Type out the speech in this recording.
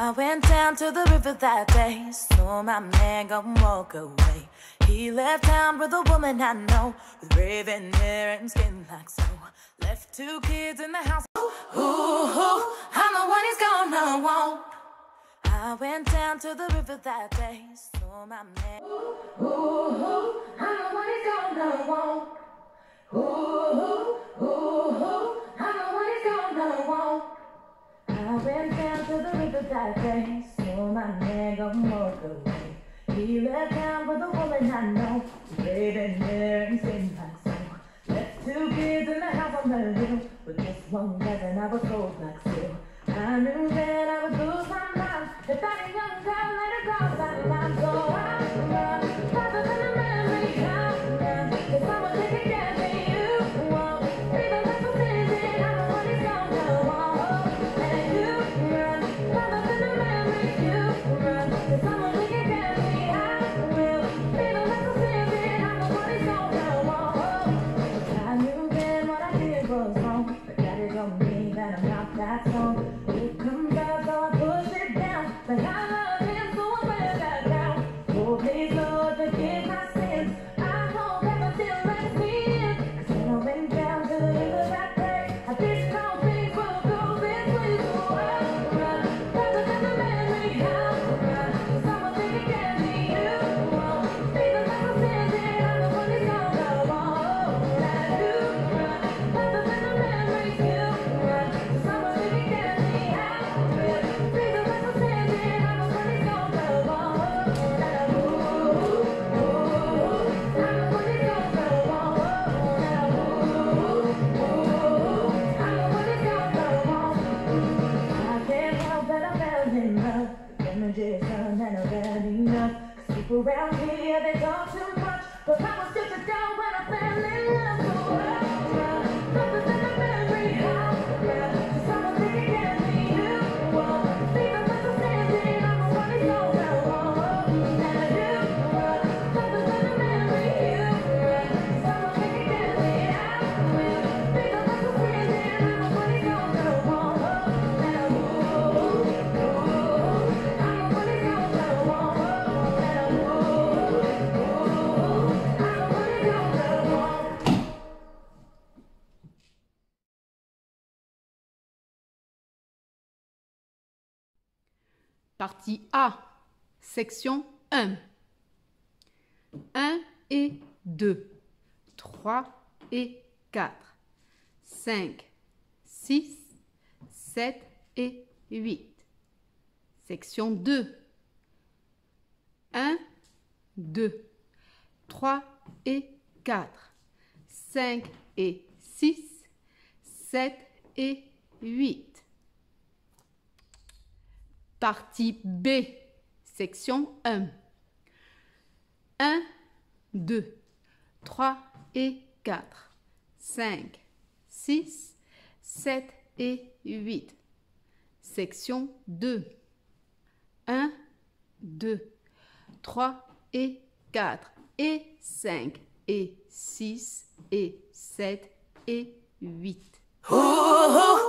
I went down to the river that day, saw my man go walk away. He left town with a woman I know, with raven hair and skin like snow. Left two kids in the house. Ooh, ooh, I'm the one he's gonna want. I went down to the river that day, saw my man. Ooh, ooh, I'm the one he's gonna want. Ooh, ooh, ooh, I'm the one he's gonna want. I went down the river that day, saw my man go walk away. He left town with a woman I know, raven hair and skin like snow. Left two kids in the house on the hill, with just one cousin I was cold like steel. I knew that I would lose my mind if that young girl let her cross that I'm not that strong. It comes out, so I push it down. Love so I that down. Oh, please, around here they talk too much, but I was just Partie A, section 1. 1 et 2, 3 et 4, 5, 6, 7 et 8. Section 2. 1, 2, 3 et 4, 5 et 6, 7 et 8. Partie B, section 1. 1, 2, 3 et 4, 5, 6, 7 et 8. Section 2. 1, 2, 3 et 4 et 5 et 6 et 7 et 8. Ooh, ooh, ooh,